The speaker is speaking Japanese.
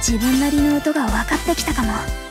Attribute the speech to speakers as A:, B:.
A: 自分なりの音が分かってきたかも。